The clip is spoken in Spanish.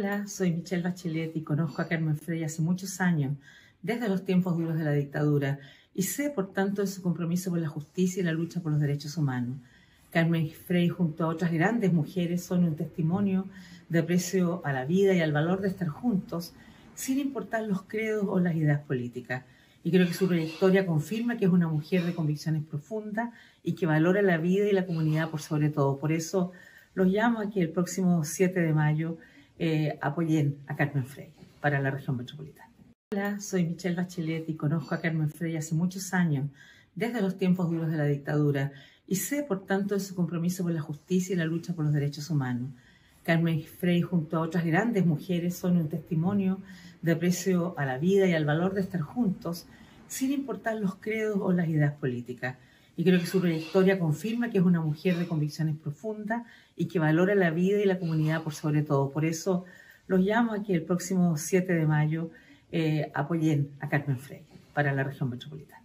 Hola, soy Michelle Bachelet y conozco a Carmen Frey hace muchos años, desde los tiempos duros de la dictadura, y sé, por tanto, de su compromiso por la justicia y la lucha por los derechos humanos. Carmen Frey, junto a otras grandes mujeres, son un testimonio de aprecio a la vida y al valor de estar juntos, sin importar los credos o las ideas políticas. Y creo que su trayectoria confirma que es una mujer de convicciones profundas y que valora la vida y la comunidad por sobre todo. Por eso los llamo aquí el próximo 7 de mayo eh, apoyen a Carmen Frey para la región metropolitana. Hola, soy Michelle Bachelet y conozco a Carmen Frey hace muchos años, desde los tiempos duros de la dictadura, y sé, por tanto, de su compromiso por la justicia y la lucha por los derechos humanos. Carmen Frey, junto a otras grandes mujeres, son un testimonio de aprecio a la vida y al valor de estar juntos, sin importar los credos o las ideas políticas y creo que su trayectoria confirma que es una mujer de convicciones profundas y que valora la vida y la comunidad por sobre todo. Por eso los llamo a que el próximo 7 de mayo eh, apoyen a Carmen Frey para la región metropolitana.